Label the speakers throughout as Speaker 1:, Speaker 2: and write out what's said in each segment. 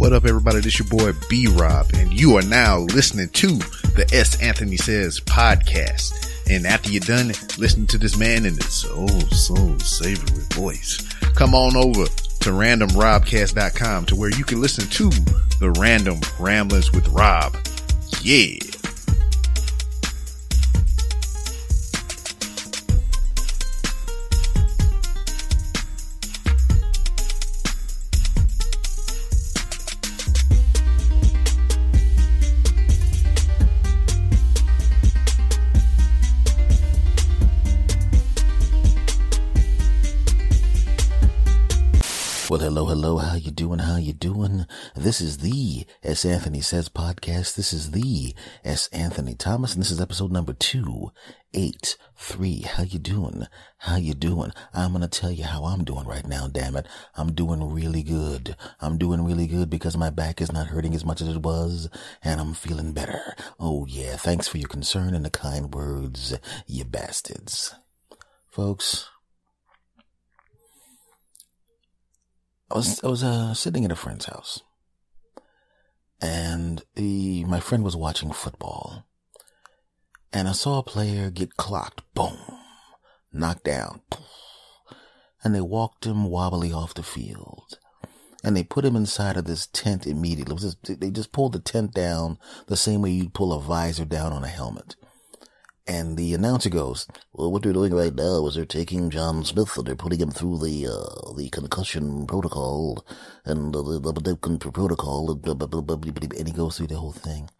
Speaker 1: What up, everybody? This your boy B Rob, and you are now listening to the S. Anthony Says podcast. And after you're done listening to this man in his oh so savory voice, come on over to randomrobcast.com to where you can listen to the random ramblings with Rob. Yeah.
Speaker 2: Doing? How you doing? This is the S. Anthony Says podcast. This is the S. Anthony Thomas, and this is episode number two eight three. How you doing? How you doing? I'm gonna tell you how I'm doing right now. Damn it, I'm doing really good. I'm doing really good because my back is not hurting as much as it was, and I'm feeling better. Oh yeah, thanks for your concern and the kind words, you bastards, folks. I was I was uh, sitting at a friend's house, and the my friend was watching football, and I saw a player get clocked, boom, knocked down, and they walked him wobbly off the field, and they put him inside of this tent immediately. Just, they just pulled the tent down the same way you'd pull a visor down on a helmet. And the announcer goes, "Well, what they're doing right now is they're taking John Smith and they're putting him through the uh, the concussion protocol and the, the, the protocol." And he goes through the whole thing.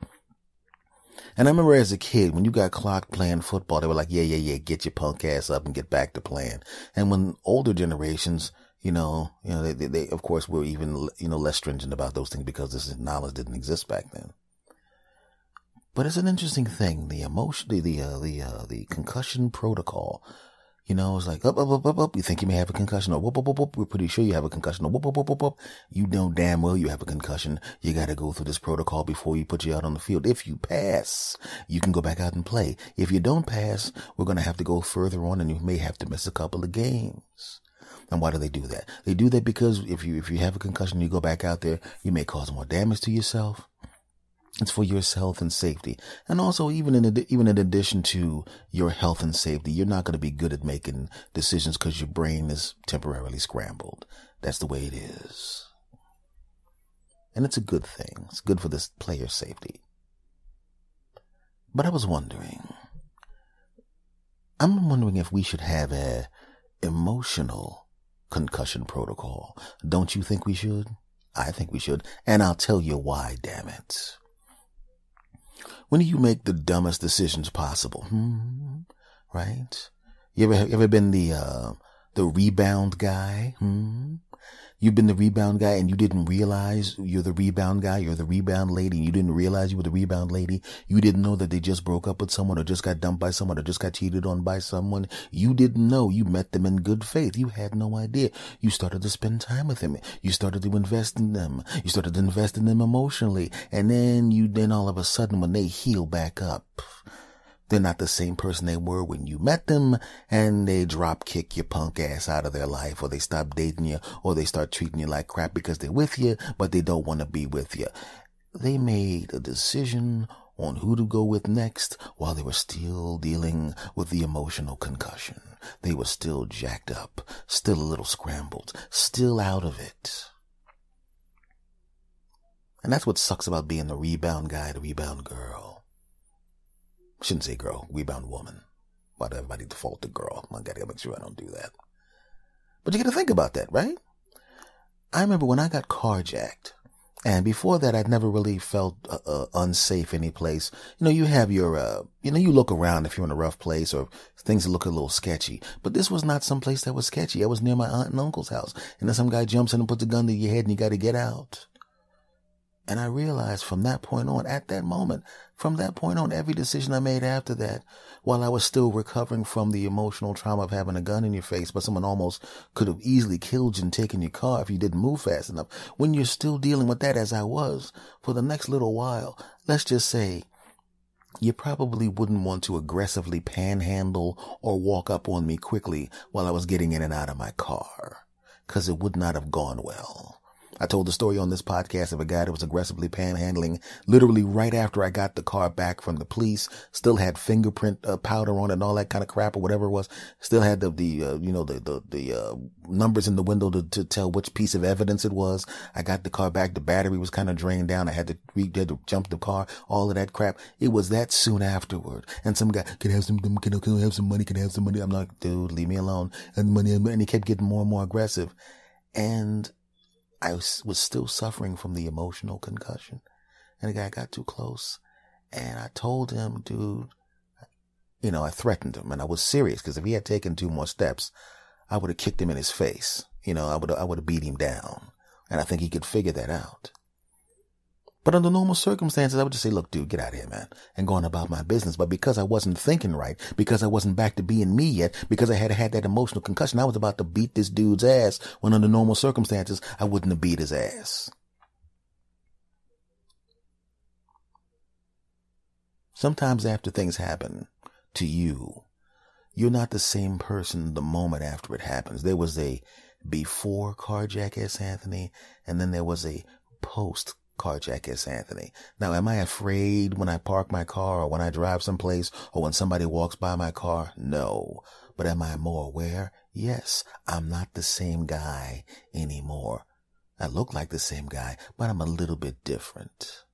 Speaker 2: And I remember as a kid, when you got clocked playing football, they were like, "Yeah, yeah, yeah, get your punk ass up and get back to playing." And when older generations, you know, you know, they, they, they of course were even you know less stringent about those things because this knowledge didn't exist back then. But it's an interesting thing. The emotion, the, the, uh, the, uh, the concussion protocol. You know, it's like, up, up, up, up, up. You think you may have a concussion or whoop, whoop, whoop, whoop. We're pretty sure you have a concussion or whoop, whoop, whoop, whoop, whoop. You know damn well you have a concussion. You got to go through this protocol before you put you out on the field. If you pass, you can go back out and play. If you don't pass, we're going to have to go further on and you may have to miss a couple of games. And why do they do that? They do that because if you, if you have a concussion, you go back out there, you may cause more damage to yourself. It's for your health and safety. And also, even in, even in addition to your health and safety, you're not going to be good at making decisions because your brain is temporarily scrambled. That's the way it is. And it's a good thing. It's good for this player's safety. But I was wondering, I'm wondering if we should have a emotional concussion protocol. Don't you think we should? I think we should. And I'll tell you why, damn it. When do you make the dumbest decisions possible? Hmm? Right? You ever, ever been the, uh, the rebound guy? Hmm? You've been the rebound guy and you didn't realize you're the rebound guy. You're the rebound lady. And you didn't realize you were the rebound lady. You didn't know that they just broke up with someone or just got dumped by someone or just got cheated on by someone. You didn't know. You met them in good faith. You had no idea. You started to spend time with them. You started to invest in them. You started to invest in them emotionally. And then you, then all of a sudden when they heal back up, they're not the same person they were when you met them and they drop kick your punk ass out of their life or they stop dating you or they start treating you like crap because they're with you, but they don't want to be with you. They made a decision on who to go with next while they were still dealing with the emotional concussion. They were still jacked up, still a little scrambled, still out of it. And that's what sucks about being the rebound guy, the rebound girl shouldn't say girl, rebound woman. Why do everybody default to girl? I gotta make sure I don't do that. But you gotta think about that, right? I remember when I got carjacked, and before that, I'd never really felt uh, uh, unsafe any place. You know, you have your, uh, you know, you look around if you're in a rough place or things look a little sketchy. But this was not some place that was sketchy. I was near my aunt and uncle's house, and then some guy jumps in and puts a gun to your head, and you got to get out. And I realized from that point on, at that moment, from that point on, every decision I made after that, while I was still recovering from the emotional trauma of having a gun in your face, but someone almost could have easily killed you and taken your car if you didn't move fast enough. When you're still dealing with that as I was for the next little while, let's just say you probably wouldn't want to aggressively panhandle or walk up on me quickly while I was getting in and out of my car, cause it would not have gone well. I told the story on this podcast of a guy that was aggressively panhandling literally right after I got the car back from the police, still had fingerprint uh, powder on it and all that kind of crap or whatever it was. Still had the, the, uh, you know, the, the, the, uh, numbers in the window to, to tell which piece of evidence it was. I got the car back. The battery was kind of drained down. I had to re, had to jump the car, all of that crap. It was that soon afterward. And some guy, can have some, can can have some money? Can have some money? I'm like, dude, leave me alone. And money, and he kept getting more and more aggressive. And I was, was still suffering from the emotional concussion. And the guy got too close. And I told him, dude, you know, I threatened him and I was serious because if he had taken two more steps, I would have kicked him in his face. You know, I would I would have beat him down. And I think he could figure that out. But under normal circumstances, I would just say, look, dude, get out of here, man, and go on about my business. But because I wasn't thinking right, because I wasn't back to being me yet, because I had had that emotional concussion, I was about to beat this dude's ass when under normal circumstances, I wouldn't have beat his ass. Sometimes after things happen to you, you're not the same person the moment after it happens. There was a before carjack S. Anthony, and then there was a post carjack S. Anthony. Now, am I afraid when I park my car or when I drive someplace or when somebody walks by my car? No. But am I more aware? Yes. I'm not the same guy anymore. I look like the same guy, but I'm a little bit different.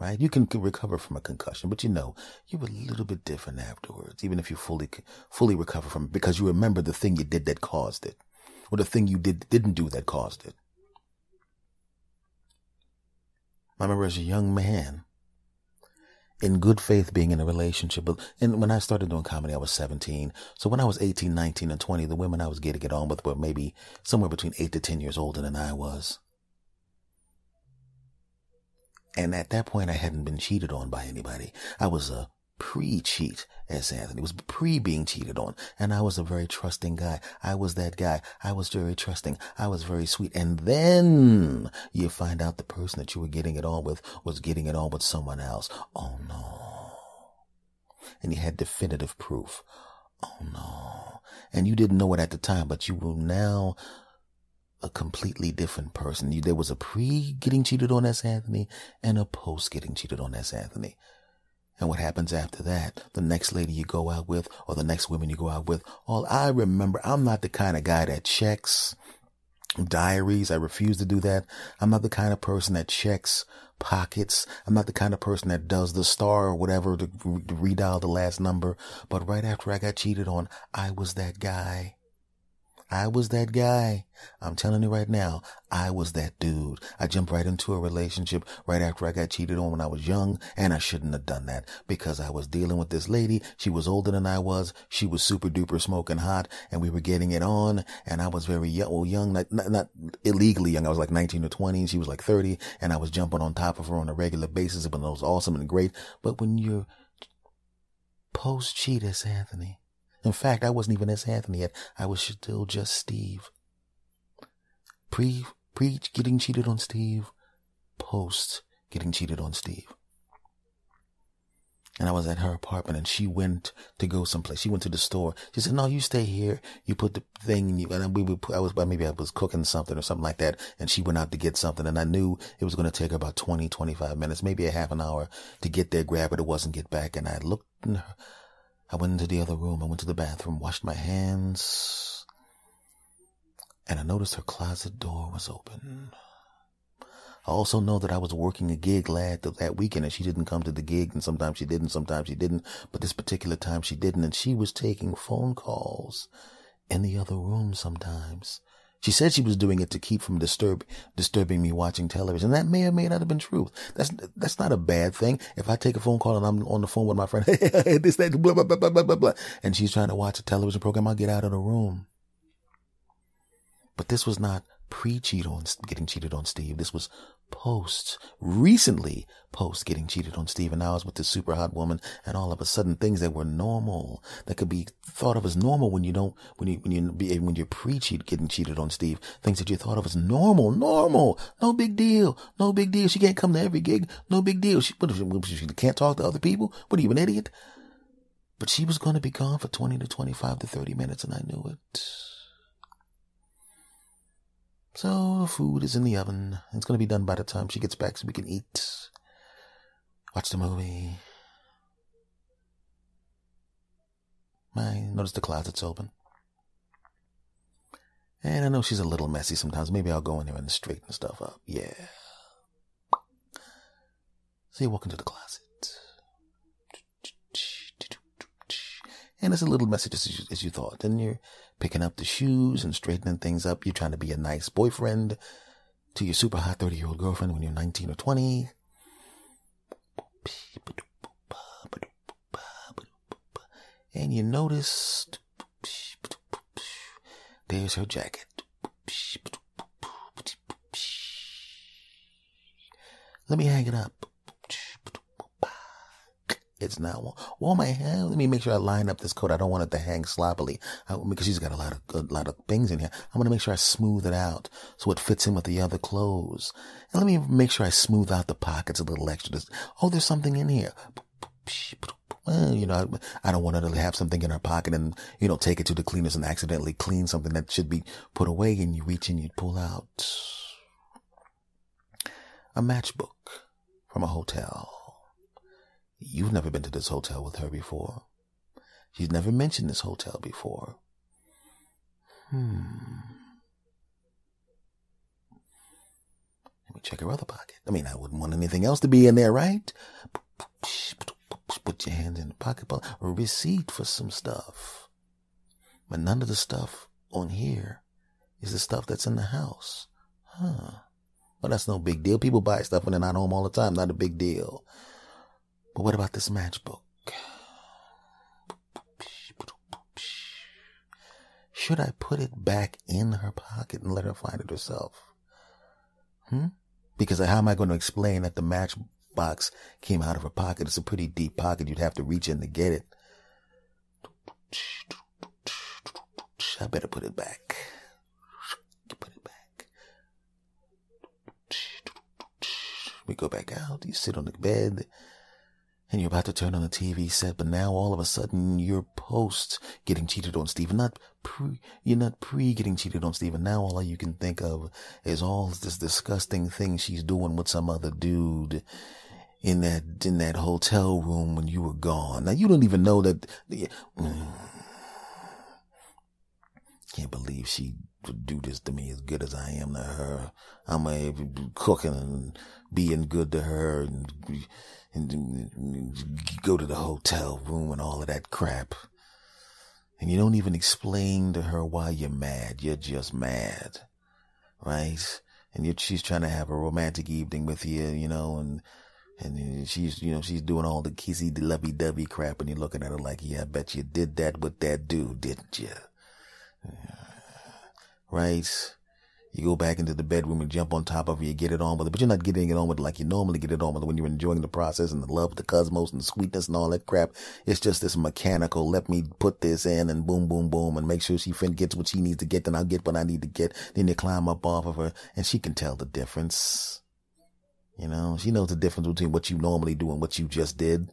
Speaker 2: Right? You can recover from a concussion, but you know, you're a little bit different afterwards, even if you fully, fully recover from it because you remember the thing you did that caused it or the thing you did, didn't do that caused it. I remember as a young man, in good faith being in a relationship. But and when I started doing comedy, I was 17. So when I was 18, 19, and 20, the women I was getting it on with were maybe somewhere between 8 to 10 years older than I was. And at that point, I hadn't been cheated on by anybody. I was a pre-cheat S. Anthony. Was pre being cheated on. And I was a very trusting guy. I was that guy. I was very trusting. I was very sweet. And then you find out the person that you were getting it on with was getting it on with someone else. Oh no. And you had definitive proof. Oh no. And you didn't know it at the time, but you will now a completely different person. You, there was a pre getting cheated on S. Anthony and a post getting cheated on S. Anthony. And what happens after that? The next lady you go out with or the next women you go out with. All I remember, I'm not the kind of guy that checks diaries. I refuse to do that. I'm not the kind of person that checks pockets. I'm not the kind of person that does the star or whatever to, to redial the last number. But right after I got cheated on, I was that guy. I was that guy. I'm telling you right now, I was that dude. I jumped right into a relationship right after I got cheated on when I was young, and I shouldn't have done that because I was dealing with this lady. She was older than I was. She was super duper smoking hot, and we were getting it on, and I was very young, well, young, not, not, not illegally young. I was like 19 or 20, and she was like 30, and I was jumping on top of her on a regular basis, but it was awesome and great. But when you're post cheat Anthony, in fact, I wasn't even S. Anthony yet. I was still just Steve. Pre, pre getting cheated on Steve, post getting cheated on Steve. And I was at her apartment and she went to go someplace. She went to the store. She said, no, you stay here. You put the thing in you. And we would put, I was, maybe I was cooking something or something like that. And she went out to get something. And I knew it was going to take her about 20, 25 minutes, maybe a half an hour to get there, grab it. It wasn't get back. And I looked in her, I went into the other room. I went to the bathroom, washed my hands, and I noticed her closet door was open. I also know that I was working a gig lad that weekend and she didn't come to the gig and sometimes she didn't, sometimes she didn't, but this particular time she didn't and she was taking phone calls in the other room sometimes. She said she was doing it to keep from disturb, disturbing me watching television. That may or may not have been true. That's, that's not a bad thing. If I take a phone call and I'm on the phone with my friend, this, that, blah, blah, blah, blah, blah, blah, and she's trying to watch a television program, I'll get out of the room. But this was not pre-cheat on getting cheated on Steve. This was post, recently post getting cheated on Steve. And I was with this super hot woman and all of a sudden things that were normal, that could be thought of as normal when you don't, when you, when you, when you're pre-cheat getting cheated on Steve, things that you thought of as normal, normal, no big deal, no big deal. She can't come to every gig, no big deal. She, she can't talk to other people? What are you, an idiot? But she was going to be gone for 20 to 25 to 30 minutes and I knew it. So the food is in the oven. It's going to be done by the time she gets back so we can eat, watch the movie. I notice the closet's open. And I know she's a little messy sometimes. Maybe I'll go in there and straighten stuff up. Yeah. So you walk into the closet. And it's a little messy as you, as you thought. And you're picking up the shoes and straightening things up. You're trying to be a nice boyfriend to your super hot 30 year old girlfriend when you're 19 or 20. And you notice there's her jacket. Let me hang it up. It's not warm. My hand. Let me make sure I line up this coat. I don't want it to hang sloppily I, because she's got a lot of a lot of things in here. I'm gonna make sure I smooth it out so it fits in with the other clothes. And let me make sure I smooth out the pockets a little extra. Oh, there's something in here. Well, you know, I, don't want her to have something in her pocket and, you know, take it to the cleaners and accidentally clean something that should be put away and you reach in, you pull out a matchbook from a hotel. You've never been to this hotel with her before. She's never mentioned this hotel before. Hmm. Let me check her other pocket. I mean, I wouldn't want anything else to be in there, right? Put your hand in the pocket. A receipt for some stuff. But none of the stuff on here is the stuff that's in the house. Huh. Well, that's no big deal. People buy stuff when they're not home all the time. Not a big deal. But what about this matchbook? Should I put it back in her pocket and let her find it herself? Hmm? Because how am I going to explain that the matchbox came out of her pocket? It's a pretty deep pocket. You'd have to reach in to get it. I better put it back. Put it back. We go back out. You sit on the bed and you're about to turn on the TV set, but now all of a sudden you're post getting cheated on Steven, not pre, you're not pre getting cheated on Steven. Now all you can think of is all this disgusting thing she's doing with some other dude in that, in that hotel room when you were gone. Now you don't even know that, can't believe she do this to me as good as I am to her. I'm a cooking and being good to her and, and go to the hotel room and all of that crap. And you don't even explain to her why you're mad. You're just mad. Right? And she's trying to have a romantic evening with you, you know, and, and she's, you know, she's doing all the kissy lovey dovey crap and you're looking at her like, yeah, I bet you did that with that dude, didn't you? Right? You go back into the bedroom and jump on top of it. You get it on with it, but you're not getting it on with it like you normally get it on with it when you're enjoying the process and the love of the cosmos and the sweetness and all that crap. It's just this mechanical. Let me put this in and boom, boom, boom, and make sure she fin gets what she needs to get. Then I'll get what I need to get. Then you climb up off of her, and she can tell the difference. You know, she knows the difference between what you normally do and what you just did.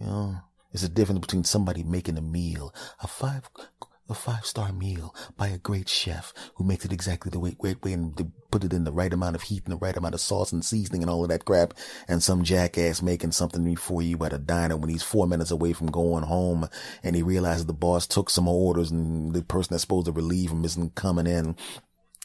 Speaker 2: You know, it's a difference between somebody making a meal, a five a five star meal by a great chef who makes it exactly the way, great way and put it in the right amount of heat and the right amount of sauce and seasoning and all of that crap. And some jackass making something for you at a diner when he's four minutes away from going home and he realizes the boss took some orders and the person that's supposed to relieve him isn't coming in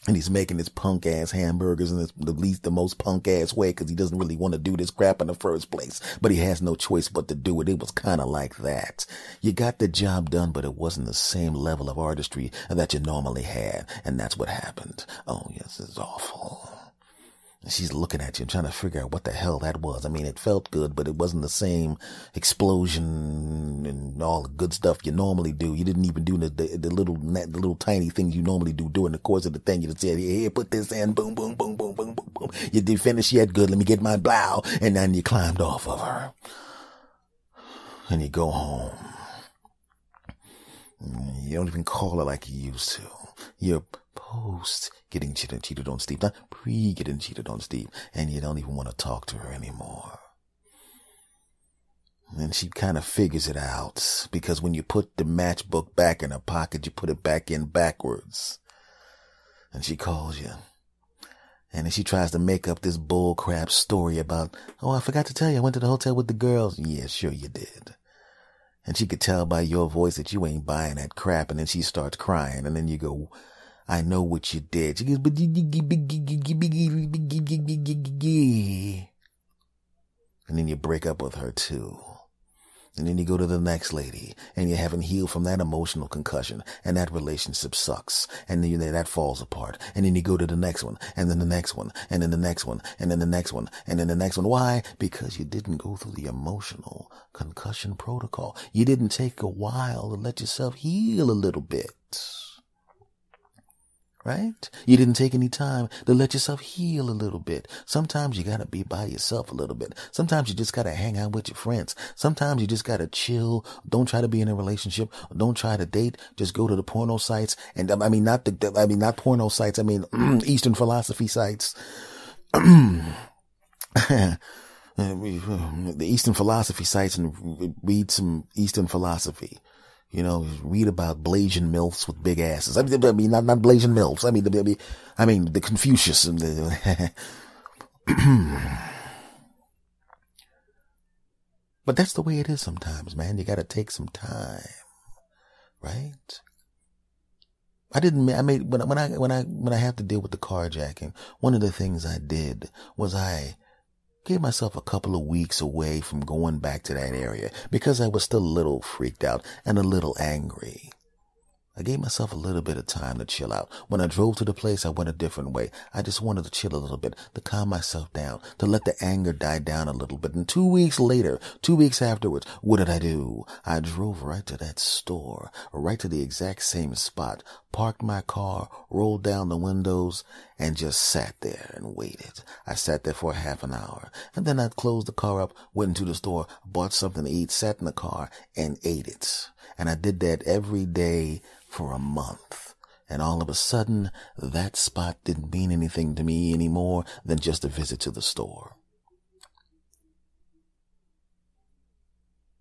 Speaker 2: and he's making his punk ass hamburgers in the least the most punk ass way because he doesn't really want to do this crap in the first place. But he has no choice but to do it. It was kind of like that. You got the job done, but it wasn't the same level of artistry that you normally had. And that's what happened. Oh, yes, it's awful. She's looking at you and trying to figure out what the hell that was. I mean, it felt good, but it wasn't the same explosion and all the good stuff you normally do. You didn't even do the, the, the little, the little tiny things you normally do during the course of the thing. You just said, here, put this in, boom, boom, boom, boom, boom, boom, boom. You did finish yet? Good. Let me get my blow. And then you climbed off of her and you go home. You don't even call her like you used to. You're post getting cheated, cheated on Steve, not pre getting cheated on Steve, and you don't even want to talk to her anymore. And she kind of figures it out because when you put the matchbook back in her pocket, you put it back in backwards. And she calls you. And then she tries to make up this bull crap story about, oh, I forgot to tell you, I went to the hotel with the girls. Yeah, sure you did. And she could tell by your voice that you ain't buying that crap. And then she starts crying. And then you go, I know what you did. She goes, and then you break up with her too. And then you go to the next lady and you haven't healed from that emotional concussion and that relationship sucks. And then that falls apart. And then you go to the next one and then the next one and then the next one and then the next one and then the next one. Why? Because you didn't go through the emotional concussion protocol. You didn't take a while to let yourself heal a little bit right? You didn't take any time to let yourself heal a little bit. Sometimes you gotta be by yourself a little bit. Sometimes you just gotta hang out with your friends. Sometimes you just gotta chill. Don't try to be in a relationship. Don't try to date. Just go to the porno sites. And I mean, not the, I mean, not porno sites. I mean, Eastern philosophy sites. the Eastern philosophy sites and read some Eastern philosophy. You know, read about Blasian MILFs with big asses. I mean, I mean not, not Blasian MILFs. I mean, the, I mean, the Confucius and the, but that's the way it is sometimes, man. You gotta take some time, right? I didn't, I made, when, when I, when I, when I have to deal with the carjacking, one of the things I did was I gave myself a couple of weeks away from going back to that area because I was still a little freaked out and a little angry. I gave myself a little bit of time to chill out. When I drove to the place, I went a different way. I just wanted to chill a little bit, to calm myself down, to let the anger die down a little bit. And two weeks later, two weeks afterwards, what did I do? I drove right to that store, right to the exact same spot, parked my car, rolled down the windows, and just sat there and waited. I sat there for half an hour. And then I closed the car up, went into the store, bought something to eat, sat in the car, and ate it. And I did that every day for a month. And all of a sudden, that spot didn't mean anything to me anymore than just a visit to the store.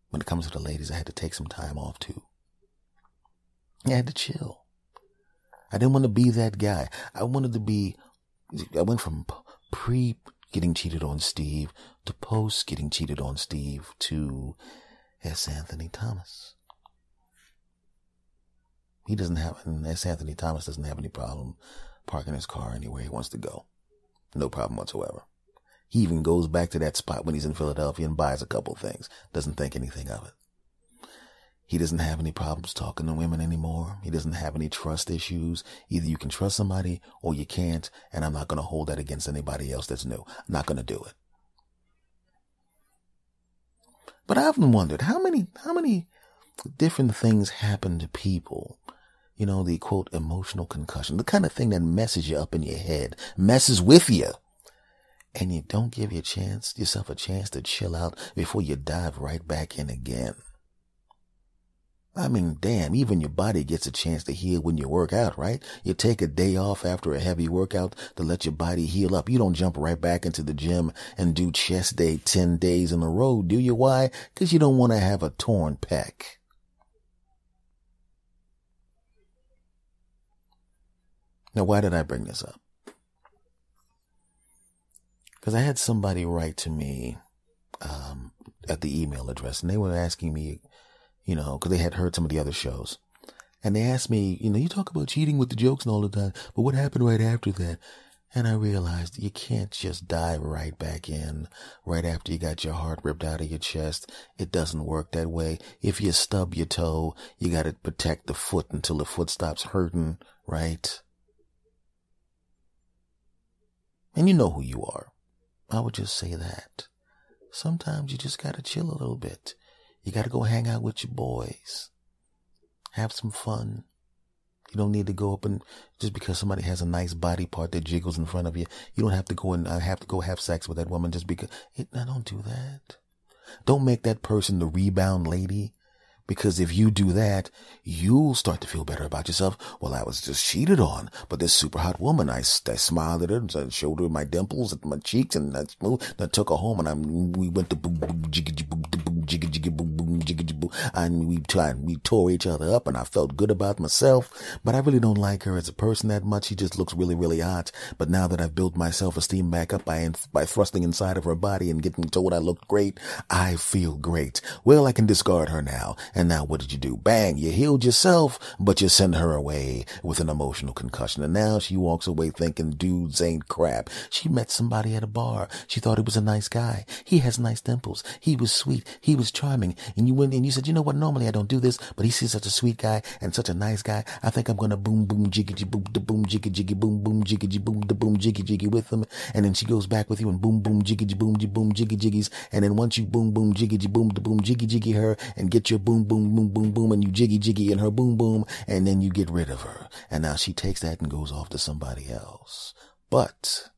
Speaker 2: When it comes to the ladies, I had to take some time off too. I had to chill. I didn't want to be that guy. I wanted to be, I went from pre getting cheated on Steve to post getting cheated on Steve to S. Anthony Thomas. He doesn't have, and S. Anthony Thomas doesn't have any problem parking his car anywhere he wants to go. No problem whatsoever. He even goes back to that spot when he's in Philadelphia and buys a couple things. Doesn't think anything of it. He doesn't have any problems talking to women anymore. He doesn't have any trust issues. Either you can trust somebody or you can't. And I'm not going to hold that against anybody else that's new. I'm not going to do it. But I've wondered how many, how many different things happen to people. You know, the quote emotional concussion, the kind of thing that messes you up in your head, messes with you. And you don't give your chance, yourself a chance to chill out before you dive right back in again. I mean, damn, even your body gets a chance to heal when you work out, right? You take a day off after a heavy workout to let your body heal up. You don't jump right back into the gym and do chest day 10 days in a row, do you? Why? Cause you don't want to have a torn pec. Now, why did I bring this up? Because I had somebody write to me um, at the email address, and they were asking me, you know, because they had heard some of the other shows. And they asked me, you know, you talk about cheating with the jokes and all of that, but what happened right after that? And I realized you can't just dive right back in right after you got your heart ripped out of your chest. It doesn't work that way. If you stub your toe, you got to protect the foot until the foot stops hurting, right? And you know who you are. I would just say that. Sometimes you just gotta chill a little bit. You gotta go hang out with your boys. Have some fun. You don't need to go up and just because somebody has a nice body part that jiggles in front of you, you don't have to go and uh, have to go have sex with that woman just because. It, I don't do that. Don't make that person the rebound lady because if you do that, you'll start to feel better about yourself. Well, I was just cheated on, but this super hot woman, I, I smiled at her and showed her my dimples and my cheeks and I. I took her home and I, we went to boom, boom, jiggy, boom, boom, jiggy, jiggy, boom. And we tried, we tore each other up and I felt good about myself, but I really don't like her as a person that much. She just looks really, really hot. But now that I've built my self-esteem back up by, by thrusting inside of her body and getting told I looked great, I feel great. Well, I can discard her now. And now what did you do? Bang, you healed yourself, but you send her away with an emotional concussion. And now she walks away thinking dudes ain't crap. She met somebody at a bar. She thought he was a nice guy. He has nice dimples. He was sweet. He was charming. And you went and you said, you know what? Normally I don't do this, but he sees such a sweet guy and such a nice guy. I think I'm going to boom, boom, jiggy, boom, da boom, jiggy, jiggy, boom, boom, jiggy, boom, da boom, jiggy, jiggy with him. And then she goes back with you and boom, boom, jiggy, boom, boom, jiggy, jiggies. And then once you boom, boom, jiggy, boom, da boom, jiggy, jiggy her and get your boom, boom, boom, boom, boom, and you jiggy, jiggy in her boom, boom, and then you get rid of her. And now she takes that and goes off to somebody else. But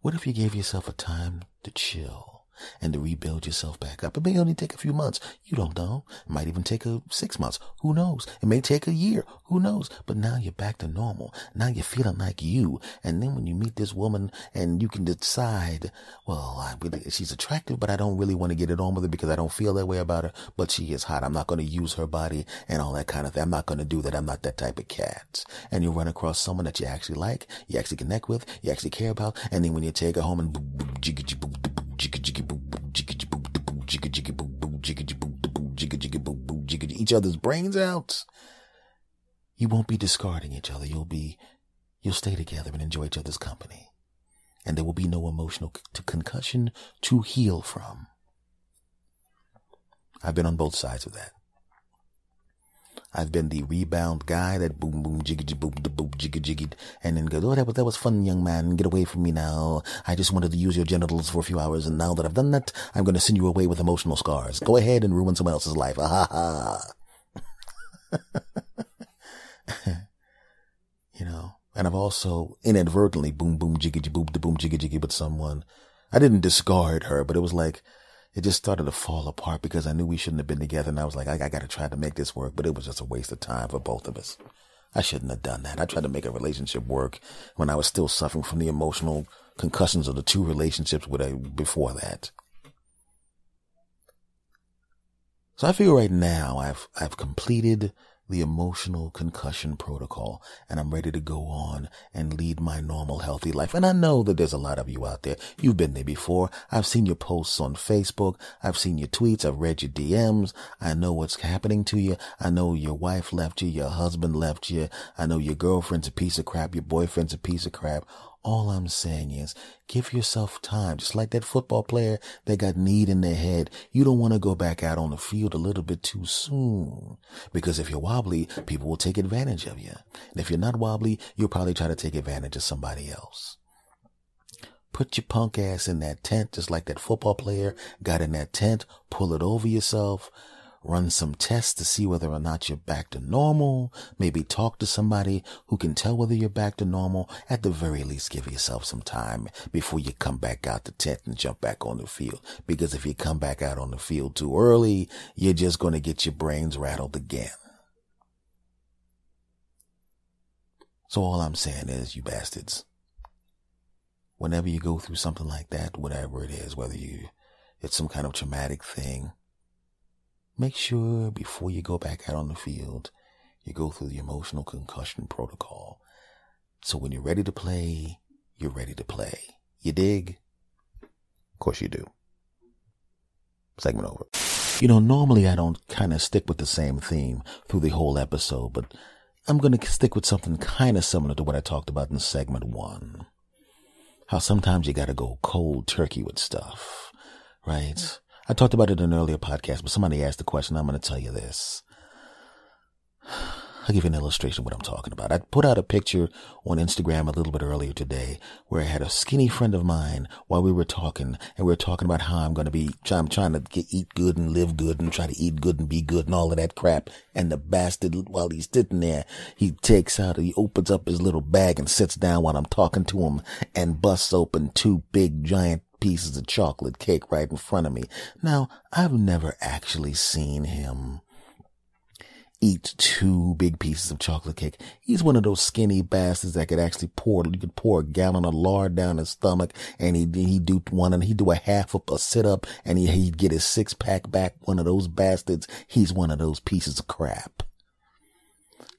Speaker 2: what if you gave yourself a time to chill? And to rebuild yourself back up. It may only take a few months. You don't know. It might even take a six months. Who knows? It may take a year. Who knows? But now you're back to normal. Now you're feeling like you. And then when you meet this woman and you can decide, well, I really, she's attractive, but I don't really want to get it on with her because I don't feel that way about her, but she is hot. I'm not going to use her body and all that kind of thing. I'm not going to do that. I'm not that type of cat. And you run across someone that you actually like, you actually connect with, you actually care about. And then when you take her home and each other's brains out. You won't be discarding each other. You'll be, you'll stay together and enjoy each other's company. And there will be no emotional concussion to heal from. I've been on both sides of that. I've been the rebound guy that boom boom jiggy boom da boom jiggy jiggy and then goes, oh that was that was fun, young man. Get away from me now. I just wanted to use your genitals for a few hours, and now that I've done that, I'm going to send you away with emotional scars. Go ahead and ruin someone else's life. Ah, ha ha. you know, and I've also inadvertently boom boom jiggy boom da boom jiggy jiggy with someone. I didn't discard her, but it was like it just started to fall apart because I knew we shouldn't have been together. And I was like, I, I got to try to make this work, but it was just a waste of time for both of us. I shouldn't have done that. I tried to make a relationship work when I was still suffering from the emotional concussions of the two relationships with a, before that. So I feel right now I've, I've completed the emotional concussion protocol and I'm ready to go on and lead my normal healthy life. And I know that there's a lot of you out there. You've been there before. I've seen your posts on Facebook. I've seen your tweets. I've read your DMs. I know what's happening to you. I know your wife left you. Your husband left you. I know your girlfriend's a piece of crap. Your boyfriend's a piece of crap. All I'm saying is give yourself time. Just like that football player that got kneed in their head. You don't want to go back out on the field a little bit too soon. Because if you're wobbly, people will take advantage of you. And if you're not wobbly, you'll probably try to take advantage of somebody else. Put your punk ass in that tent, just like that football player got in that tent. Pull it over yourself run some tests to see whether or not you're back to normal. Maybe talk to somebody who can tell whether you're back to normal. At the very least, give yourself some time before you come back out the tent and jump back on the field. Because if you come back out on the field too early, you're just going to get your brains rattled again. So all I'm saying is, you bastards, whenever you go through something like that, whatever it is, whether you, it's some kind of traumatic thing, make sure before you go back out on the field, you go through the emotional concussion protocol. So when you're ready to play, you're ready to play. You dig? Of course you do. Segment over. You know, normally I don't kind of stick with the same theme through the whole episode, but I'm going to stick with something kind of similar to what I talked about in segment one. How sometimes you got to go cold turkey with stuff, right? I talked about it in an earlier podcast, but somebody asked the question. I'm going to tell you this. I'll give you an illustration of what I'm talking about. I put out a picture on Instagram a little bit earlier today where I had a skinny friend of mine while we were talking and we were talking about how I'm going to be, I'm trying to get, eat good and live good and try to eat good and be good and all of that crap. And the bastard, while he's sitting there, he takes out, he opens up his little bag and sits down while I'm talking to him and busts open two big giant pieces of chocolate cake right in front of me. Now, I've never actually seen him eat two big pieces of chocolate cake. He's one of those skinny bastards that could actually pour, you could pour a gallon of lard down his stomach and he, he'd do one and he'd do a half of a sit up and he, he'd get his six pack back. One of those bastards. He's one of those pieces of crap.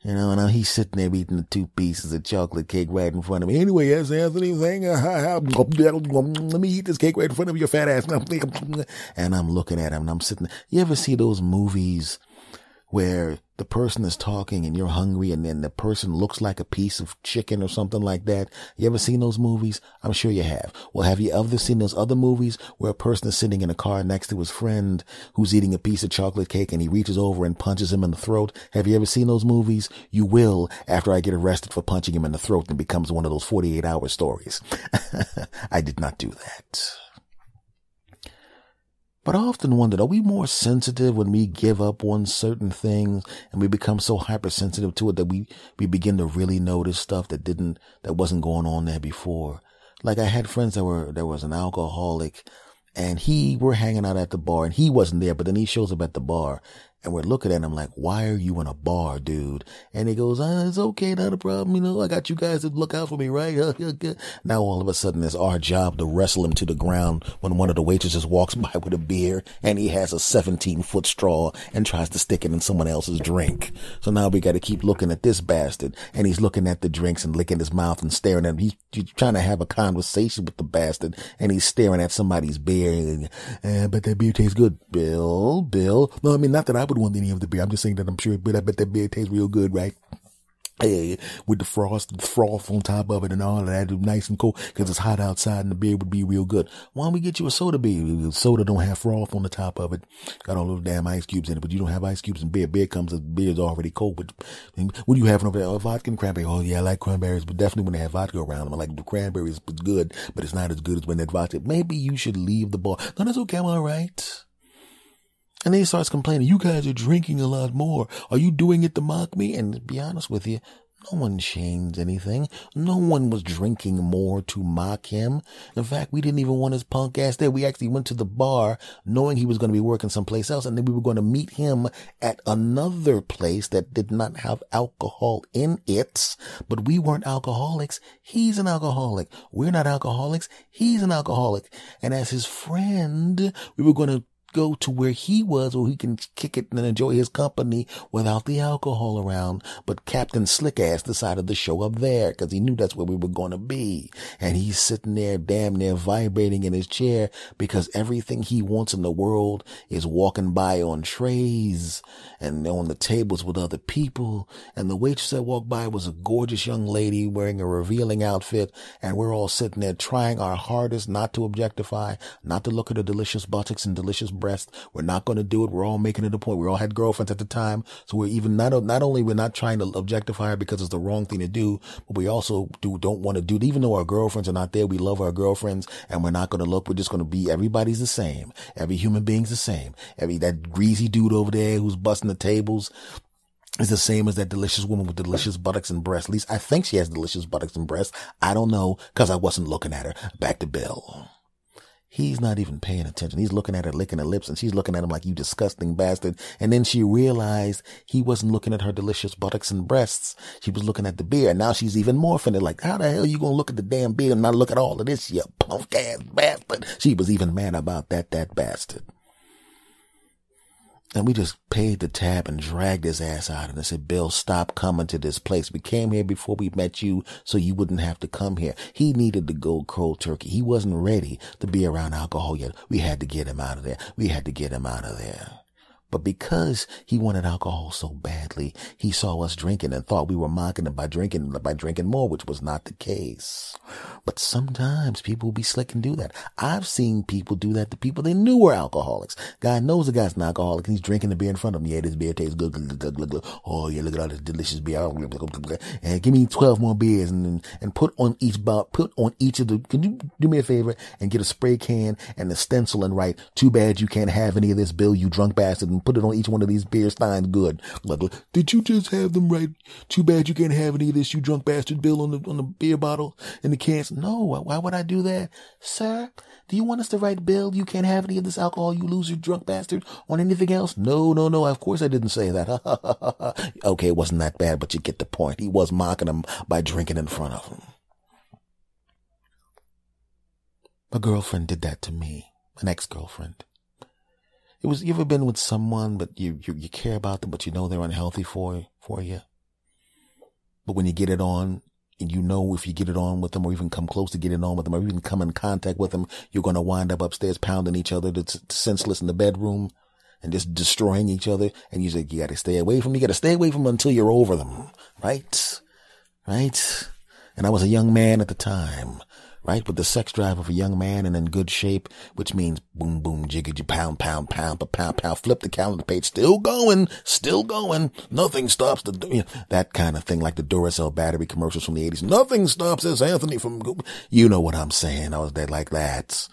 Speaker 2: You know, and now he's sitting there eating the two pieces of chocolate cake right in front of me. Anyway, yes, Anthony uh, let me eat this cake right in front of your fat ass. And I'm looking at him and I'm sitting. You ever see those movies where the person is talking and you're hungry and then the person looks like a piece of chicken or something like that. You ever seen those movies? I'm sure you have. Well, have you ever seen those other movies where a person is sitting in a car next to his friend who's eating a piece of chocolate cake and he reaches over and punches him in the throat? Have you ever seen those movies? You will after I get arrested for punching him in the throat and becomes one of those 48 hour stories. I did not do that. But I often wondered, are we more sensitive when we give up on certain things and we become so hypersensitive to it that we, we begin to really notice stuff that didn't, that wasn't going on there before? Like I had friends that were, there was an alcoholic and he, we're hanging out at the bar and he wasn't there, but then he shows up at the bar and we're looking at him like, why are you in a bar, dude? And he goes, ah, it's okay, not a problem. You know, I got you guys to look out for me, right? now all of a sudden it's our job to wrestle him to the ground when one of the waitresses walks by with a beer and he has a 17 foot straw and tries to stick it in someone else's drink. So now we got to keep looking at this bastard and he's looking at the drinks and licking his mouth and staring at him. He's, trying to have a conversation with the bastard and he's staring at somebody's beer. And, uh, but that beer tastes good. Bill, Bill. No, I mean, not that I would want any of the beer. I'm just saying that I'm sure, but I bet that beer tastes real good, right? Hey, with the frost, the froth on top of it and all of that, nice and cool, cause it's hot outside and the beer would be real good. Why don't we get you a soda beer? Soda don't have froth on the top of it. Got all those damn ice cubes in it, but you don't have ice cubes in beer. Beer comes, the beer's already cold. But what do you have over there? Oh, vodka and cranberry. Oh yeah, I like cranberries, but definitely when they have vodka around them, I like the cranberries, it's good, but it's not as good as when that vodka. Maybe you should leave the bar. No, that's okay. I'm all right. And then he starts complaining, you guys are drinking a lot more. Are you doing it to mock me? And to be honest with you, no one changed anything. No one was drinking more to mock him. In fact, we didn't even want his punk ass there. We actually went to the bar knowing he was going to be working someplace else. And then we were going to meet him at another place that did not have alcohol in it. But we weren't alcoholics. He's an alcoholic. We're not alcoholics. He's an alcoholic. And as his friend, we were going to go to where he was where he can kick it and enjoy his company without the alcohol around. But Captain Slickass decided to show up there because he knew that's where we were going to be. And he's sitting there damn near vibrating in his chair because everything he wants in the world is walking by on trays and on the tables with other people. And the waitress that walked by was a gorgeous young lady wearing a revealing outfit. And we're all sitting there trying our hardest not to objectify, not to look at her delicious buttocks and delicious breast. We're not going to do it. We're all making it a point. We all had girlfriends at the time. So we're even not, not only we're not trying to objectify her because it's the wrong thing to do, but we also do, don't want to do it. Even though our girlfriends are not there, we love our girlfriends and we're not going to look. We're just going to be, everybody's the same. Every human being's the same. Every, that greasy dude over there who's busting the tables is the same as that delicious woman with delicious buttocks and breasts. At least I think she has delicious buttocks and breasts. I don't know because I wasn't looking at her. Back to Bill. He's not even paying attention. He's looking at her licking her lips and she's looking at him like you disgusting bastard. And then she realized he wasn't looking at her delicious buttocks and breasts. She was looking at the beer. And now she's even more offended. Like, how the hell you gonna look at the damn beer and not look at all of this, you punk ass bastard? She was even mad about that, that bastard. And we just paid the tab and dragged his ass out. And I said, Bill, stop coming to this place. We came here before we met you so you wouldn't have to come here. He needed to go cold turkey. He wasn't ready to be around alcohol yet. We had to get him out of there. We had to get him out of there. But because he wanted alcohol so badly, he saw us drinking and thought we were mocking him by drinking, by drinking more, which was not the case. But sometimes people will be slick and do that. I've seen people do that to people they knew were alcoholics. God knows the guy's an alcoholic and he's drinking the beer in front of him. Yeah, this beer tastes good. Oh yeah, look at all this delicious beer. And give me 12 more beers and, and put on each bout, put on each of the, can you do me a favor and get a spray can and a stencil and write, too bad you can't have any of this, Bill, you drunk bastard and put it on each one of these beer steins good. Like, did you just have them right? Too bad you can't have any of this, you drunk bastard bill on the, on the beer bottle and the cans. No, why would I do that? Sir, do you want us to write bill? You can't have any of this alcohol, you loser drunk bastard on anything else? No, no, no. Of course I didn't say that. okay, it wasn't that bad, but you get the point. He was mocking him by drinking in front of him. My girlfriend did that to me, an ex-girlfriend. It was, you ever been with someone, but you, you, you care about them, but you know they're unhealthy for, you for you? But when you get it on, and you know if you get it on with them or even come close to getting on with them or even come in contact with them, you're going to wind up upstairs pounding each other to senseless in the bedroom and just destroying each other. And you say, you got to stay away from them. You got to stay away from them until you're over them. Right? Right? And I was a young man at the time right? With the sex drive of a young man and in good shape, which means boom, boom, jiggity, pound, pound, pound, pound, pound, flip the calendar page, still going, still going. Nothing stops the, you know, that kind of thing, like the Duracell battery commercials from the 80s. Nothing stops us, Anthony, from, you know what I'm saying. I was dead like that.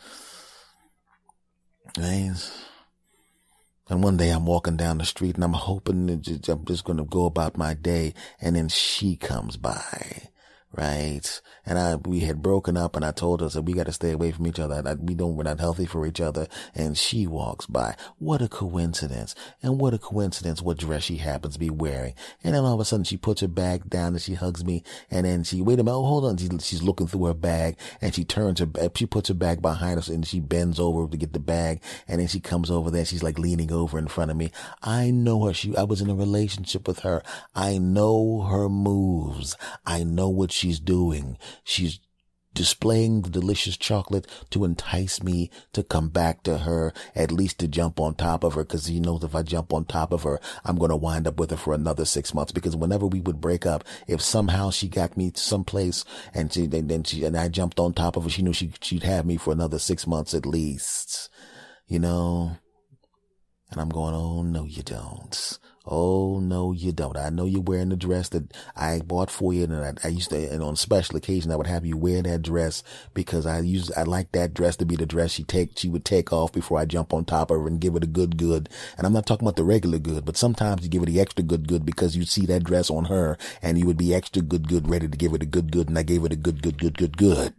Speaker 2: And one day I'm walking down the street and I'm hoping that I'm just going to go about my day. And then she comes by right? And I, we had broken up and I told her that we got to stay away from each other. That we don't, we're not healthy for each other. And she walks by. What a coincidence. And what a coincidence what dress she happens to be wearing. And then all of a sudden she puts her bag down and she hugs me. And then she, wait a minute, oh, hold on. She, she's looking through her bag and she turns her, she puts her bag behind us and she bends over to get the bag. And then she comes over there. She's like leaning over in front of me. I know her. She, I was in a relationship with her. I know her moves. I know what she's doing. She's displaying the delicious chocolate to entice me to come back to her, at least to jump on top of her, because he knows if I jump on top of her, I'm going to wind up with her for another six months. Because whenever we would break up, if somehow she got me to someplace and she, and then she, and I jumped on top of her, she knew she, she'd have me for another six months at least, you know? And I'm going, oh no, you don't. Oh no, you don't. I know you're wearing the dress that I bought for you, and I, I, used to, and on special occasion, I would have you wear that dress because I used, I like that dress to be the dress she take, she would take off before I jump on top of her and give her the good good. And I'm not talking about the regular good, but sometimes you give her the extra good good because you see that dress on her, and you would be extra good good ready to give her the good good, and I gave her the good good good good good.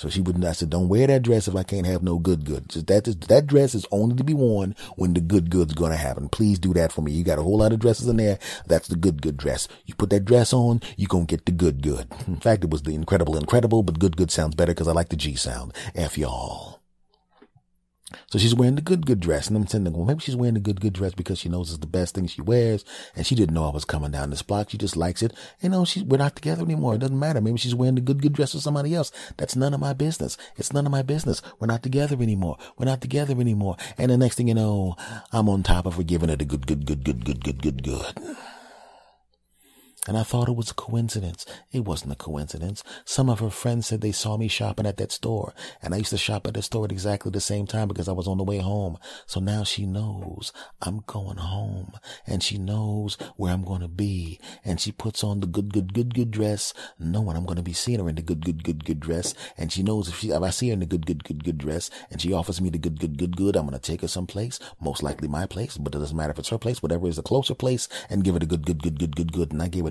Speaker 2: So she wouldn't, I said, don't wear that dress if I can't have no good good. Just that, that dress is only to be worn when the good good's going to happen. Please do that for me. You got a whole lot of dresses in there. That's the good good dress. You put that dress on, you're going to get the good good. In fact, it was the incredible incredible, but good good sounds better because I like the G sound. F y'all. So she's wearing the good, good dress. And I'm saying, well, maybe she's wearing the good, good dress because she knows it's the best thing she wears. And she didn't know I was coming down this block. She just likes it. You know, she's, we're not together anymore. It doesn't matter. Maybe she's wearing the good, good dress for somebody else. That's none of my business. It's none of my business. We're not together anymore. We're not together anymore. And the next thing you know, I'm on top of her giving her the good, good, good, good, good, good, good, good. And I thought it was a coincidence. It wasn't a coincidence. Some of her friends said they saw me shopping at that store. And I used to shop at the store at exactly the same time because I was on the way home. So now she knows I'm going home and she knows where I'm going to be. And she puts on the good, good, good, good dress, knowing I'm going to be seeing her in the good, good, good, good dress. And she knows if she, if I see her in the good, good, good, good dress and she offers me the good, good, good, good, I'm going to take her someplace, most likely my place, but it doesn't matter if it's her place, whatever is a closer place and give her the good, good, good, good, good, good. And I gave her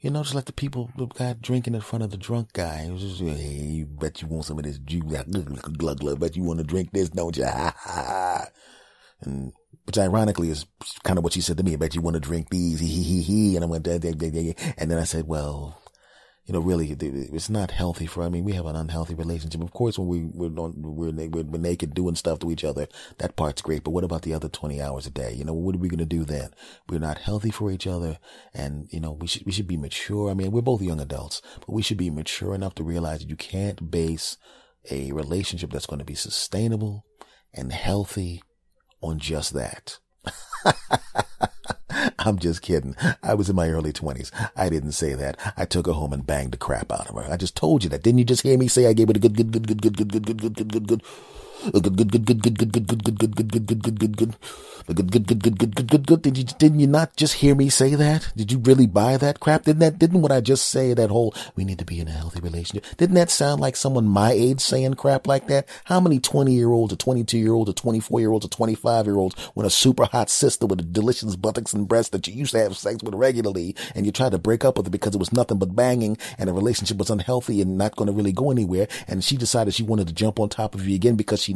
Speaker 2: You know, just like the people, the guy drinking in front of the drunk guy. It was just, hey, you bet you want some of this juice. Glug, glug, bet you want to drink this, don't you? and, which ironically is kind of what she said to me. I bet you want to drink these. He, he, he, he. And I went, and then I said, well, you know, really, it's not healthy for, I mean, we have an unhealthy relationship. Of course, when we, we're, we're, we're, we're naked doing stuff to each other, that part's great. But what about the other 20 hours a day? You know, what are we going to do then? We're not healthy for each other. And, you know, we should, we should be mature. I mean, we're both young adults, but we should be mature enough to realize that you can't base a relationship that's going to be sustainable and healthy on just that. I'm just kidding. I was in my early twenties. I didn't say that. I took her home and banged the crap out of her. I just told you that. Didn't you just hear me say I gave it a good, good, good, good, good, good, good, good, good, good, good, good? Good, good, good, good, good, good, good, good, good, good, good, good, good, good, good, good. Good, good, good, good, good, good. Did you didn't you not just hear me say that? Did you really buy that crap? Didn't that didn't what I just say that whole we need to be in a healthy relationship? Didn't that sound like someone my age saying crap like that? How many twenty year olds or twenty two year olds or twenty four year olds or twenty five year olds when a super hot sister with a delicious buttocks and breasts that you used to have sex with regularly and you tried to break up with her because it was nothing but banging and the relationship was unhealthy and not going to really go anywhere and she decided she wanted to jump on top of you again because she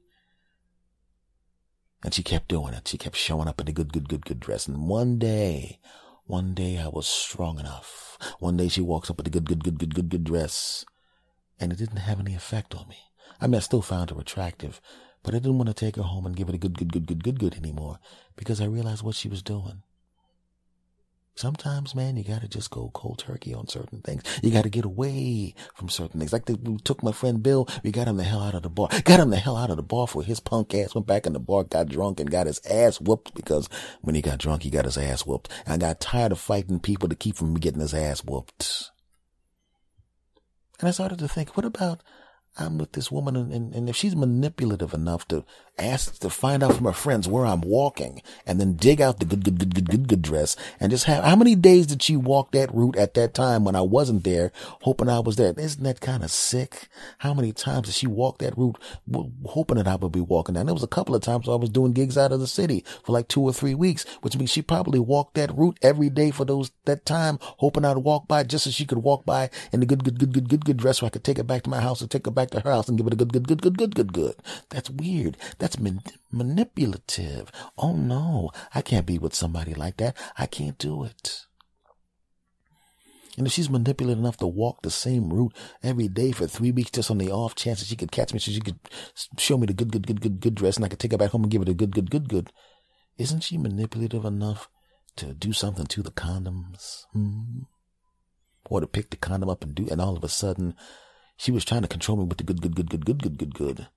Speaker 2: And she kept doing it. She kept showing up in a good, good, good, good dress. And one day, one day I was strong enough. One day she walks up with a good, good, good, good, good, good dress. And it didn't have any effect on me. I mean, I still found her attractive, but I didn't want to take her home and give it a good, good, good, good, good, good anymore because I realized what she was doing. Sometimes, man, you gotta just go cold turkey on certain things. You gotta get away from certain things. Like the, we took my friend Bill, we got him the hell out of the bar. Got him the hell out of the bar for his punk ass. Went back in the bar, got drunk, and got his ass whooped because when he got drunk, he got his ass whooped. I got tired of fighting people to keep from getting his ass whooped. And I started to think, what about I'm with this woman, and, and, and, if she's manipulative enough to ask to find out from her friends where I'm walking, and then dig out the good, good, good, good, good, good dress, and just have how many days did she walk that route at that time when I wasn't there, hoping I was there? Isn't that kind of sick? How many times did she walk that route, hoping that I would be walking down? There was a couple of times I was doing gigs out of the city for like two or three weeks, which means she probably walked that route every day for those that time, hoping I'd walk by just as she could walk by in the good, good, good, good, good, good dress, so I could take her back to my house and take back back to her house and give it a good, good, good, good, good, good, good. That's weird. That's man- manipulative. Oh no, I can't be with somebody like that. I can't do it. And if she's manipulative enough to walk the same route every day for three weeks just on the off chance that she could catch me so she could show me the good, good, good, good, good dress and I could take her back home and give it a good, good, good, good, isn't she manipulative enough to do something to the condoms? Hmm? Or to pick the condom up and do, and all of a sudden she was trying to control me with the good, good, good, good, good, good, good, good.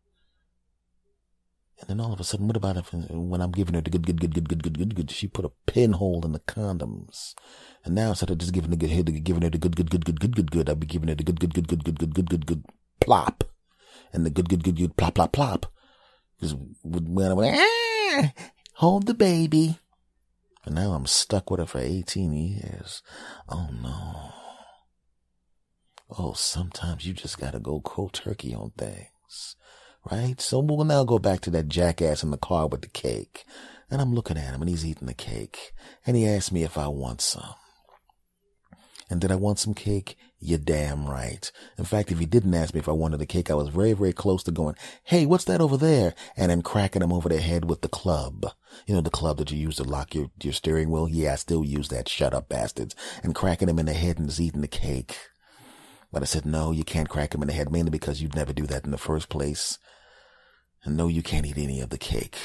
Speaker 2: And then all of a sudden, what about if when I'm giving her the good, good, good, good, good, good, good, good, she put a pinhole in the condoms. And now instead of just giving the good, giving her the good, good, good, good, good, good, good, I'd be giving her the good, good, good, good, good, good, good, good, good, plop. And the good, good, good, good, plop, plop, plop. Because when I went, ah, hold the baby. And now I'm stuck with her for 18 years. Oh no. Oh, sometimes you just gotta go cold turkey on things, right? So we'll now go back to that jackass in the car with the cake. And I'm looking at him and he's eating the cake. And he asked me if I want some. And did I want some cake? You're damn right. In fact, if he didn't ask me if I wanted the cake, I was very, very close to going, Hey, what's that over there? And then cracking him over the head with the club. You know, the club that you use to lock your, your steering wheel? Yeah, I still use that. Shut up, bastards. And cracking him in the head and he's eating the cake. But I said, no, you can't crack him in the head, mainly because you'd never do that in the first place. No, you can't eat any of the cake.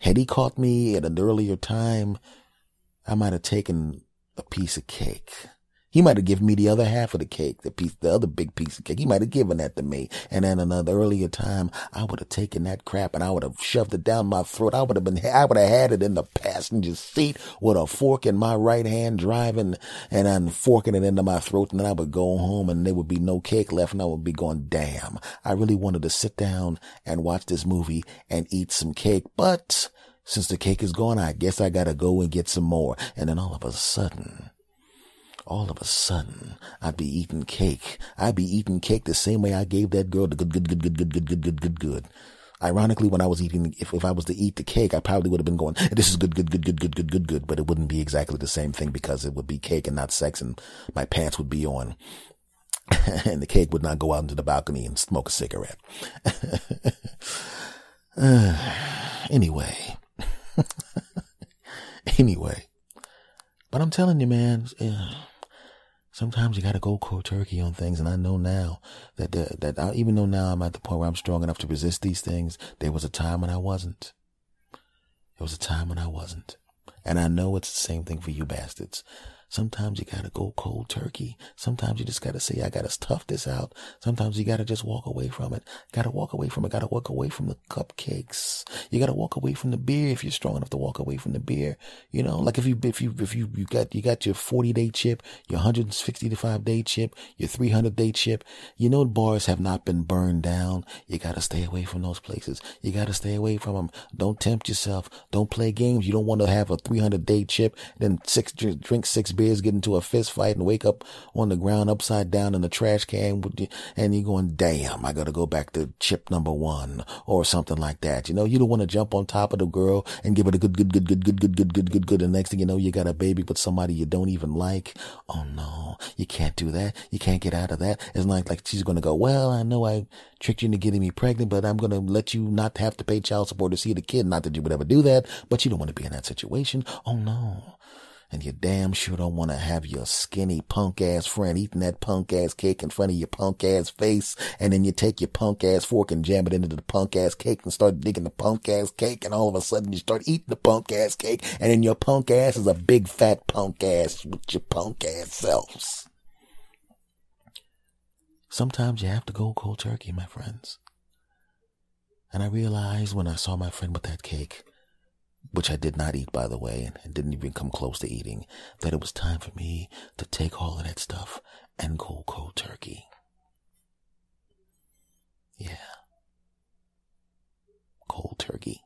Speaker 2: Had he caught me at an earlier time, I might have taken a piece of cake. He might have given me the other half of the cake, the piece, the other big piece of cake. He might have given that to me. And then another earlier time, I would have taken that crap and I would have shoved it down my throat. I would have been, I would have had it in the passenger seat with a fork in my right hand driving and I'm forking it into my throat. And then I would go home and there would be no cake left and I would be going, damn, I really wanted to sit down and watch this movie and eat some cake. But since the cake is gone, I guess I gotta go and get some more. And then all of a sudden, all of a sudden, I'd be eating cake. I'd be eating cake the same way I gave that girl the good, good, good, good, good, good, good, good, good, good. Ironically, when I was eating, if, if I was to eat the cake, I probably would have been going, this is good, good, good, good, good, good, good, good, but it wouldn't be exactly the same thing because it would be cake and not sex and my pants would be on and the cake would not go out into the balcony and smoke a cigarette. uh, anyway, anyway, but I'm telling you, man, sometimes you got to go cold turkey on things. And I know now that, that, that I, even though now I'm at the point where I'm strong enough to resist these things, there was a time when I wasn't. There was a time when I wasn't. And I know it's the same thing for you bastards. Sometimes you gotta go cold turkey. Sometimes you just gotta say, I gotta tough this out. Sometimes you gotta just walk away from it. Gotta walk away from it. Gotta walk away from the cupcakes. You gotta walk away from the beer if you're strong enough to walk away from the beer. You know, like if you, if you, if you, you got, you got your 40 day chip, your 165 day chip, your 300 day chip. You know, the bars have not been burned down. You gotta stay away from those places. You gotta stay away from them. Don't tempt yourself. Don't play games. You don't want to have a 300 day chip, then six, drink six beers beers, get into a fist fight and wake up on the ground upside down in the trash can and you're going, damn, I gotta go back to chip number one or something like that. You know, you don't want to jump on top of the girl and give it a good, good, good, good, good, good, good, good, good, good. And next thing you know, you got a baby with somebody you don't even like. Oh no, you can't do that. You can't get out of that. It's like, like she's going to go, well, I know I tricked you into getting me pregnant, but I'm going to let you not have to pay child support to see the kid. Not that you would ever do that, but you don't want to be in that situation. Oh no and you damn sure don't want to have your skinny punk ass friend eating that punk ass cake in front of your punk ass face, and then you take your punk ass fork and jam it into the punk ass cake and start digging the punk ass cake, and all of a sudden you start eating the punk ass cake, and then your punk ass is a big fat punk ass with your punk ass selves. Sometimes you have to go cold turkey, my friends. And I realized when I saw my friend with that cake, which I did not eat, by the way, and didn't even come close to eating, that it was time for me to take all of that stuff and go cold turkey. Yeah. Cold turkey.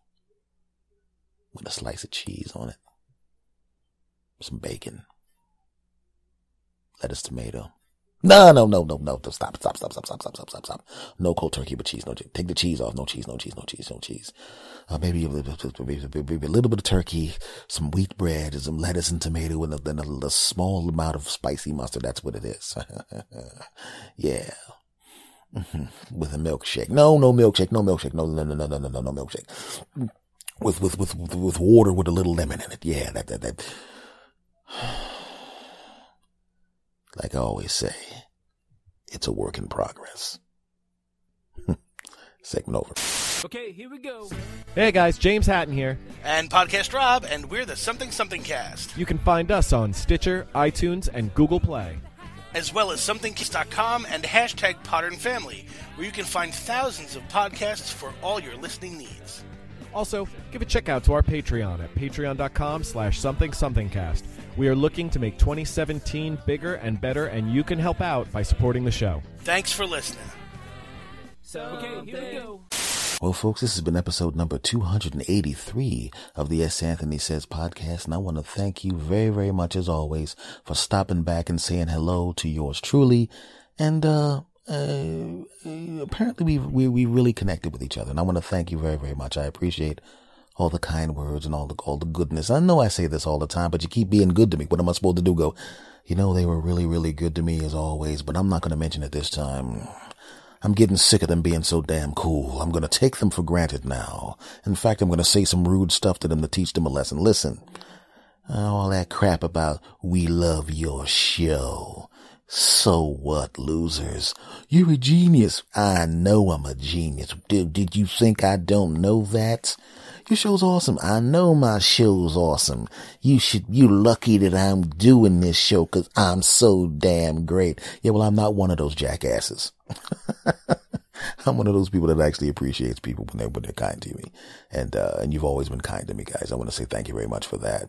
Speaker 2: With a slice of cheese on it. Some bacon. Lettuce, tomato. No, no, no, no, no. Stop, stop, stop, stop, stop, stop, stop, stop, stop. No cold turkey with cheese. No, take the cheese off. No cheese, no cheese, no cheese, no cheese. Uh, maybe, a little, maybe, a little bit of turkey, some wheat bread, and some lettuce and tomato, and then a, a, small amount of spicy mustard. That's what it is. yeah. Mm-hmm. With a milkshake. No, no milkshake. No milkshake. No, no, no, no, no, no, no, no milkshake. With, with, with, with, with water with a little lemon in it. Yeah, that, that, that. Like I always say, it's a work in progress. Segment over.
Speaker 3: Okay, here we go. Hey guys, James Hatton here.
Speaker 4: And Podcast Rob, and we're the Something Something Cast.
Speaker 3: You can find us on Stitcher, iTunes, and Google Play.
Speaker 4: As well as somethingcast.com and hashtag Podern Family, where you can find thousands of podcasts for all your listening needs.
Speaker 3: Also, give a check out to our Patreon at patreon.com slash something something cast we are looking to make 2017 bigger and better, and you can help out by supporting the show.
Speaker 4: Thanks for listening.
Speaker 3: So, okay, here we go.
Speaker 2: Well, folks, this has been episode number 283 of the S. Anthony Says podcast, and I want to thank you very, very much, as always, for stopping back and saying hello to yours truly. And, uh, uh, apparently we, we, we really connected with each other, and I want to thank you very, very much. I appreciate all the kind words and all the all the goodness. I know I say this all the time, but you keep being good to me. What am I supposed to do? Go, you know, they were really, really good to me as always, but I'm not going to mention it this time. I'm getting sick of them being so damn cool. I'm going to take them for granted now. In fact, I'm going to say some rude stuff to them to teach them a lesson. Listen, all that crap about we love your show. So what, losers? You're a genius. I know I'm a genius. Did, did you think I don't know that? Your show's awesome. I know my show's awesome. You should, you lucky that I'm doing this show cause I'm so damn great. Yeah, well, I'm not one of those jackasses. I'm one of those people that actually appreciates people when they're, when they're kind to me. And, uh, and you've always been kind to me, guys. I want to say thank you very much for that.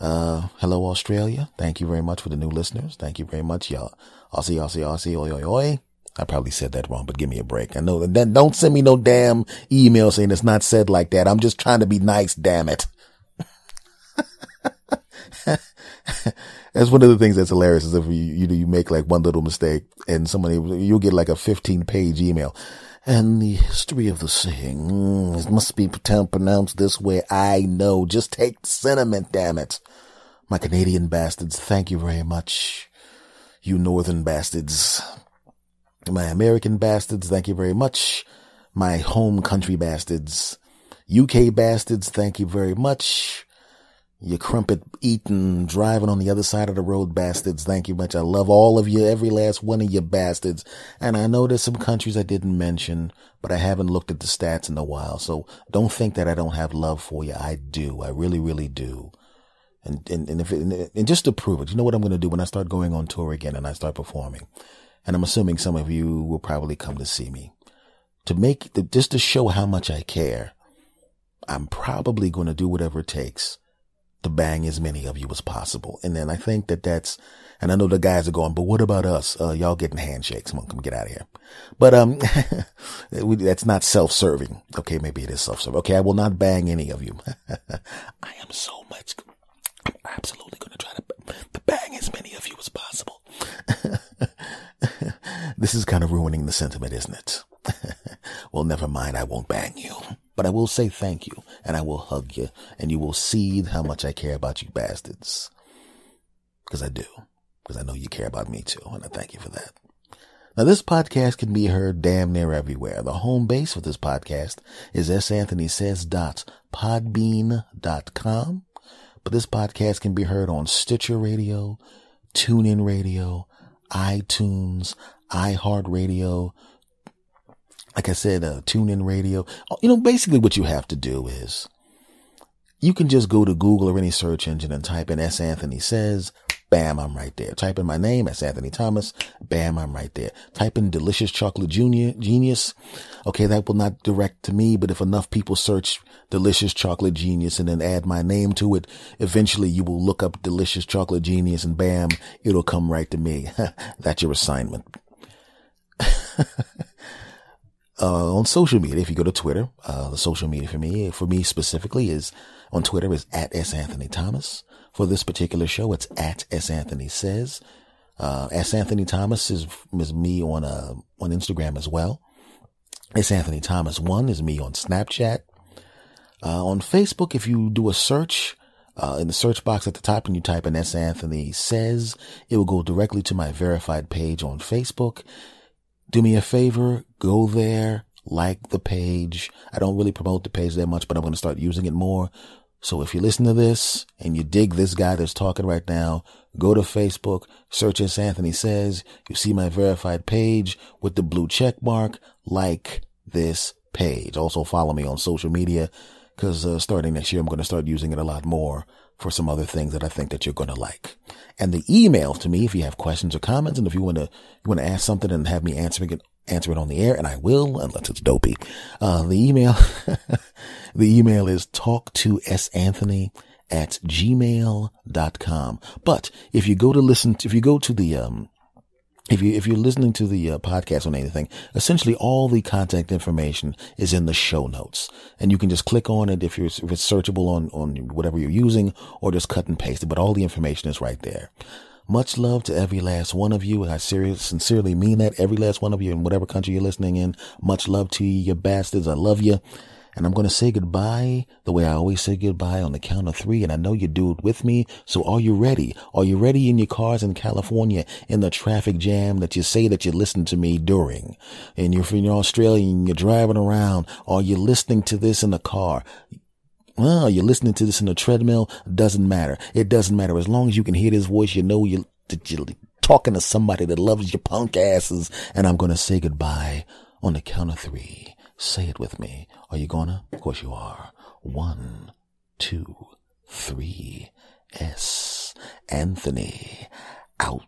Speaker 2: Uh, hello, Australia. Thank you very much for the new listeners. Thank you very much, y'all. Aussie, Aussie, Aussie, oi, oi, oi. I probably said that wrong, but give me a break. I know that don't send me no damn email saying it's not said like that. I'm just trying to be nice, damn it. that's one of the things that's hilarious is if you, you, you make like one little mistake and somebody, you'll get like a 15 page email. And the history of the saying, mm, it must be pronounced this way. I know. Just take sentiment, damn it. My Canadian bastards, thank you very much. You northern bastards. My American bastards, thank you very much. My home country bastards. UK bastards, thank you very much. You crumpet eating, driving on the other side of the road bastards. Thank you much. I love all of you, every last one of you bastards. And I know there's some countries I didn't mention, but I haven't looked at the stats in a while. So don't think that I don't have love for you. I do. I really, really do. And, and, and if, it, and just to prove it, you know what I'm going to do when I start going on tour again and I start performing? And I'm assuming some of you will probably come to see me to make the, just to show how much I care. I'm probably going to do whatever it takes to bang as many of you as possible. And then I think that that's, and I know the guys are going, but what about us? Uh, y'all getting handshakes. Come on, come get out of here. But, um, that's not self-serving. Okay. Maybe it is self-serving. Okay. I will not bang any of you. I am so much. I'm absolutely going to try to, to bang as many of you as possible. This is kind of ruining the sentiment, isn't it? well, never mind. I won't bang you. But I will say thank you and I will hug you and you will see how much I care about you bastards. Because I do. Because I know you care about me too. And I thank you for that. Now this podcast can be heard damn near everywhere. The home base for this podcast is santhonysays.podbean.com. But this podcast can be heard on Stitcher Radio, TuneIn Radio, iTunes, iHeartRadio, like I said, uh, tune in radio. You know, basically what you have to do is you can just go to Google or any search engine and type in S. Anthony says, bam, I'm right there. Type in my name, S. Anthony Thomas, bam, I'm right there. Type in delicious chocolate junior, genius. Okay, that will not direct to me, but if enough people search delicious chocolate genius and then add my name to it, eventually you will look up delicious chocolate genius and bam, it'll come right to me. That's your assignment. uh, on social media. If you go to Twitter, uh, the social media for me, for me specifically is on Twitter is at S Anthony Thomas. For this particular show, it's at S Anthony says. Uh, S Anthony Thomas is, is me on, uh, on Instagram as well. S Anthony Thomas one is me on Snapchat. Uh, on Facebook, if you do a search, uh, in the search box at the top and you type in S. Anthony says, it will go directly to my verified page on Facebook do me a favor, go there, like the page. I don't really promote the page that much, but I'm going to start using it more. So if you listen to this and you dig this guy that's talking right now, go to Facebook, search S. Anthony says, you see my verified page with the blue check mark, like this page. Also follow me on social media because uh, starting next year, I'm going to start using it a lot more for some other things that I think that you're going to like. And the email to me, if you have questions or comments, and if you want to, you want to ask something and have me answering it, answer it on the air, and I will, unless it's dopey. Uh, the email, the email is talk to s anthony at gmail.com. But if you go to listen, to, if you go to the, um, if you if you're listening to the uh, podcast on anything, essentially all the contact information is in the show notes, and you can just click on it if you're if it's searchable on on whatever you're using, or just cut and paste it. But all the information is right there. Much love to every last one of you. I serious, sincerely mean that. Every last one of you in whatever country you're listening in. Much love to you, you bastards. I love you. And I'm going to say goodbye the way I always say goodbye on the count of three. And I know you do it with me. So are you ready? Are you ready in your cars in California in the traffic jam that you say that you listen to me during? And you're in Australia and you're driving around. Are you listening to this in the car? Well, you're listening to this in the treadmill. Doesn't matter. It doesn't matter. As long as you can hear this voice, you know you, you're talking to somebody that loves your punk asses. And I'm going to say goodbye on the count of three. Say it with me. Are you gonna? Of course you are. One, two, three. S. Anthony. Out.